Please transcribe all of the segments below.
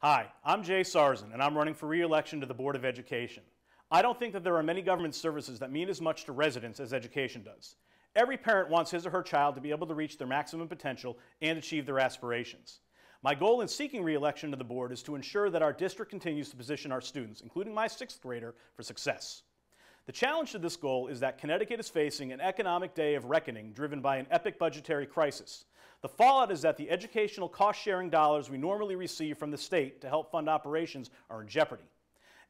Hi, I'm Jay Sarzen, and I'm running for re-election to the Board of Education. I don't think that there are many government services that mean as much to residents as education does. Every parent wants his or her child to be able to reach their maximum potential and achieve their aspirations. My goal in seeking re-election to the board is to ensure that our district continues to position our students, including my sixth grader, for success. The challenge to this goal is that Connecticut is facing an economic day of reckoning driven by an epic budgetary crisis. The fallout is that the educational cost-sharing dollars we normally receive from the state to help fund operations are in jeopardy.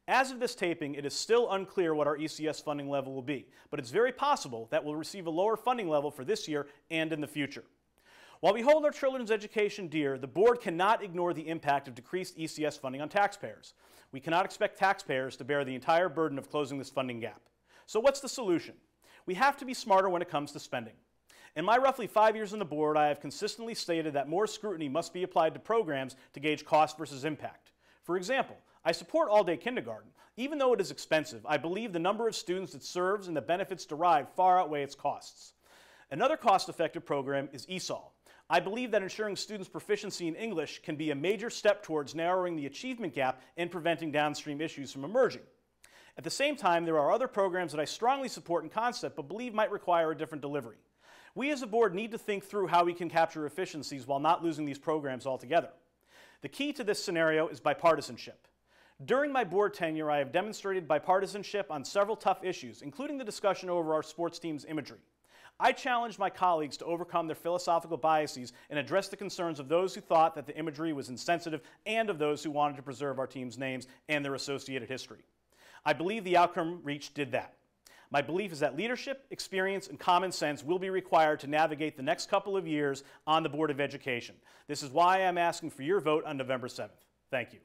As of this taping, it is still unclear what our ECS funding level will be, but it's very possible that we'll receive a lower funding level for this year and in the future. While we hold our children's education dear, the board cannot ignore the impact of decreased ECS funding on taxpayers. We cannot expect taxpayers to bear the entire burden of closing this funding gap. So what's the solution? We have to be smarter when it comes to spending. In my roughly five years on the board, I have consistently stated that more scrutiny must be applied to programs to gauge cost versus impact. For example, I support all-day kindergarten. Even though it is expensive, I believe the number of students it serves and the benefits derived far outweigh its costs. Another cost-effective program is ESOL. I believe that ensuring students' proficiency in English can be a major step towards narrowing the achievement gap and preventing downstream issues from emerging. At the same time, there are other programs that I strongly support in concept but believe might require a different delivery. We as a board need to think through how we can capture efficiencies while not losing these programs altogether. The key to this scenario is bipartisanship. During my board tenure, I have demonstrated bipartisanship on several tough issues, including the discussion over our sports team's imagery. I challenged my colleagues to overcome their philosophical biases and address the concerns of those who thought that the imagery was insensitive and of those who wanted to preserve our team's names and their associated history. I believe the outcome reached did that. My belief is that leadership, experience, and common sense will be required to navigate the next couple of years on the Board of Education. This is why I'm asking for your vote on November 7th. Thank you.